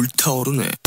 불타오르네.